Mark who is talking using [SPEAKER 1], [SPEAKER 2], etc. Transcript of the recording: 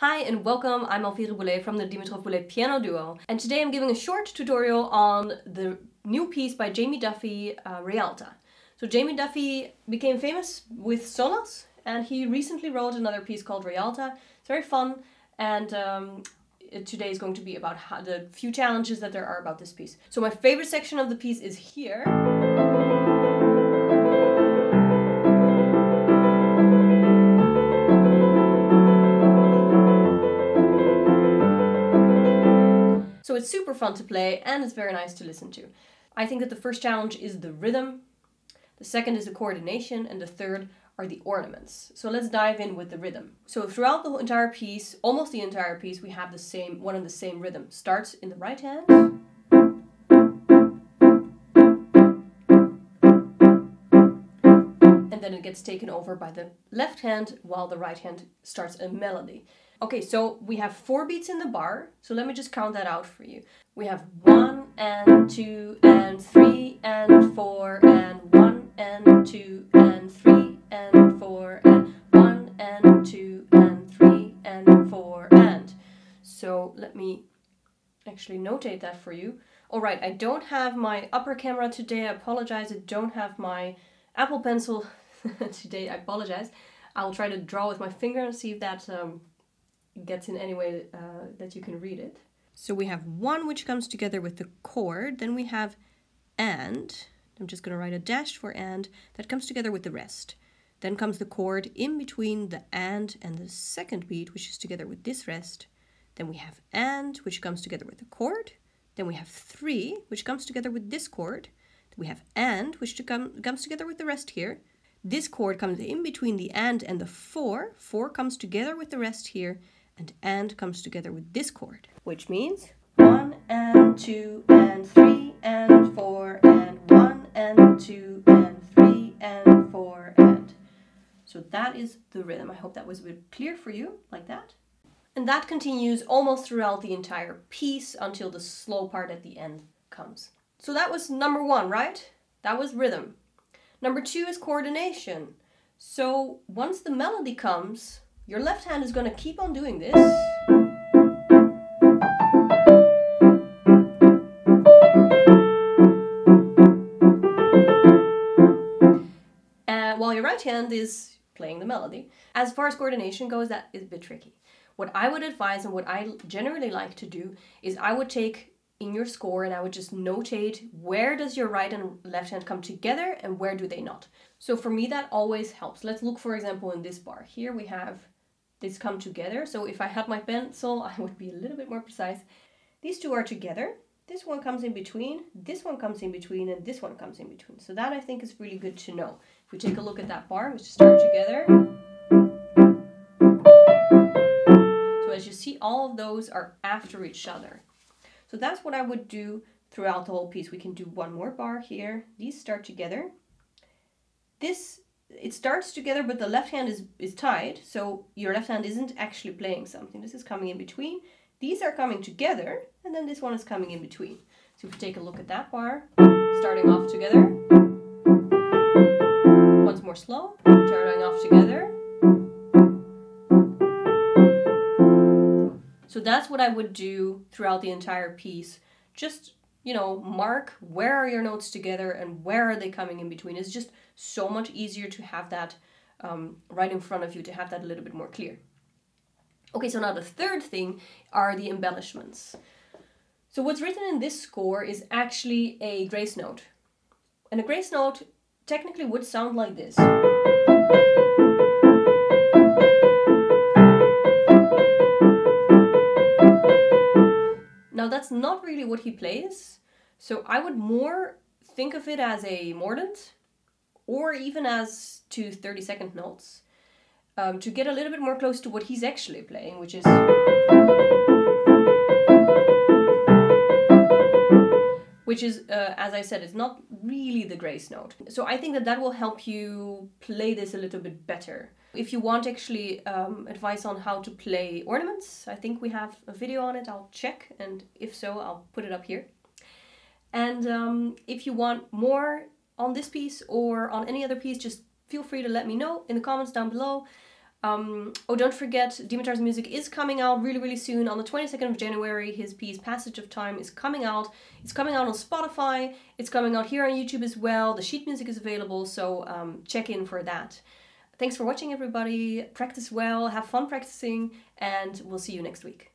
[SPEAKER 1] Hi and welcome, I'm Elvire Boelee from the Dimitrov Boelee Piano Duo. And today I'm giving a short tutorial on the new piece by Jamie Duffy, uh, Realta. So Jamie Duffy became famous with Solas and he recently wrote another piece called Realta. It's very fun and um, today is going to be about how, the few challenges that there are about this piece. So my favorite section of the piece is here. It's super fun to play and it's very nice to listen to. I think that the first challenge is the rhythm, the second is the coordination, and the third are the ornaments. So let's dive in with the rhythm. So throughout the entire piece, almost the entire piece, we have the same one and the same rhythm. Starts in the right hand. And then it gets taken over by the left hand while the right hand starts a melody. Okay, so we have four beats in the bar. So let me just count that out for you. We have one and two and three and four and one and two and three and four and one and two and three and four and. So let me actually notate that for you. All right, I don't have my upper camera today. I apologize. I don't have my Apple Pencil today. I apologize. I'll try to draw with my finger and see if that um, gets in any way uh, that you can read it. So we have one which comes together with the chord, then we have and, I'm just going to write a dash for and, that comes together with the rest. Then comes the chord in between the and and the second beat, which is together with this rest. Then we have and, which comes together with the chord. Then we have three, which comes together with this chord. We have and, which to come, comes together with the rest here. This chord comes in between the and and the four. Four comes together with the rest here and and comes together with this chord, which means one and two and three and four and one and two and three and four and. So that is the rhythm. I hope that was a bit clear for you, like that. And that continues almost throughout the entire piece until the slow part at the end comes. So that was number one, right? That was rhythm. Number two is coordination. So once the melody comes, your left hand is going to keep on doing this. And while your right hand is playing the melody. As far as coordination goes, that is a bit tricky. What I would advise and what I generally like to do is I would take in your score and I would just notate where does your right and left hand come together and where do they not. So for me that always helps. Let's look for example in this bar. Here we have this come together. So if I had my pencil, I would be a little bit more precise. These two are together. This one comes in between, this one comes in between, and this one comes in between. So that I think is really good to know. If we take a look at that bar, which just start together. So as you see, all of those are after each other. So that's what I would do throughout the whole piece. We can do one more bar here. These start together. This it starts together, but the left hand is, is tied, so your left hand isn't actually playing something. This is coming in between. These are coming together, and then this one is coming in between. So if we take a look at that bar, starting off together. Once more slow, starting off together. So that's what I would do throughout the entire piece. Just you know, mark where are your notes together and where are they coming in between. It's just so much easier to have that um, right in front of you, to have that a little bit more clear. Okay, so now the third thing are the embellishments. So what's written in this score is actually a grace note. And a grace note technically would sound like this. Now that's not really what he plays, so I would more think of it as a mordent or even as two 30 second notes um, to get a little bit more close to what he's actually playing, which is. Which is, uh, as I said, it's not really the grace note. So I think that that will help you play this a little bit better. If you want actually um, advice on how to play ornaments, I think we have a video on it. I'll check, and if so, I'll put it up here. And um, if you want more on this piece or on any other piece, just feel free to let me know in the comments down below. Um, oh, don't forget, Dimitar's music is coming out really, really soon. On the 22nd of January, his piece Passage of Time is coming out. It's coming out on Spotify. It's coming out here on YouTube as well. The sheet music is available, so um, check in for that. Thanks for watching, everybody. Practice well, have fun practicing, and we'll see you next week.